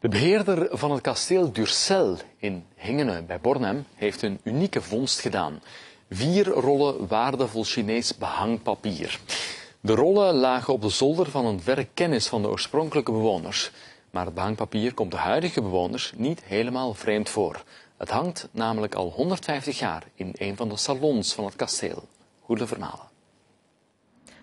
De beheerder van het kasteel Durcel in Hingenen bij Bornem heeft een unieke vondst gedaan. Vier rollen waardevol Chinees behangpapier. De rollen lagen op de zolder van een verre kennis van de oorspronkelijke bewoners. Maar het behangpapier komt de huidige bewoners niet helemaal vreemd voor. Het hangt namelijk al 150 jaar in een van de salons van het kasteel. Goede vermalen.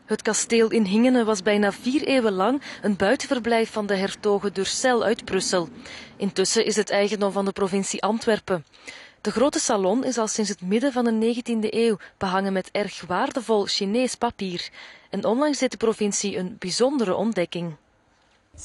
Het kasteel in Hingenen was bijna vier eeuwen lang een buitenverblijf van de hertogen Durcel uit Brussel. Intussen is het eigendom van de provincie Antwerpen. De grote salon is al sinds het midden van de 19e eeuw behangen met erg waardevol Chinees papier. En onlangs deed de provincie een bijzondere ontdekking.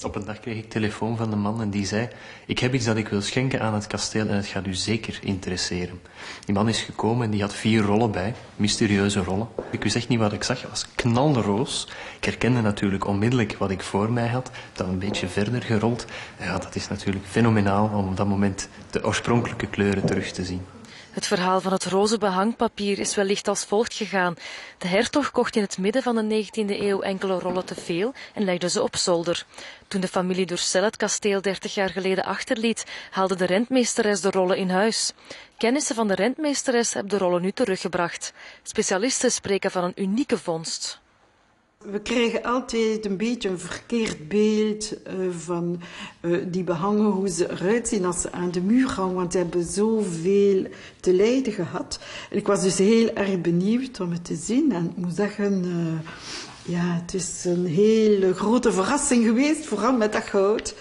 Op een dag kreeg ik telefoon van de man en die zei: Ik heb iets dat ik wil schenken aan het kasteel en het gaat u zeker interesseren. Die man is gekomen en die had vier rollen bij, mysterieuze rollen. Ik wist echt niet wat ik zag, het was knalroos. Ik herkende natuurlijk onmiddellijk wat ik voor mij had, dan een beetje verder gerold. Ja, dat is natuurlijk fenomenaal om op dat moment de oorspronkelijke kleuren terug te zien. Het verhaal van het roze behangpapier is wellicht als volgt gegaan. De hertog kocht in het midden van de 19e eeuw enkele rollen te veel en legde ze op zolder. Toen de familie Durcel het kasteel 30 jaar geleden achterliet, haalde de rentmeesteres de rollen in huis. Kennissen van de rentmeesteres hebben de rollen nu teruggebracht. Specialisten spreken van een unieke vondst. We krijgen altijd een beetje een verkeerd beeld uh, van uh, die behangen, hoe ze eruit zien als ze aan de muur hangen, want ze hebben zoveel te lijden gehad. Ik was dus heel erg benieuwd om het te zien en ik moet zeggen, uh, ja, het is een hele grote verrassing geweest, vooral met dat goud.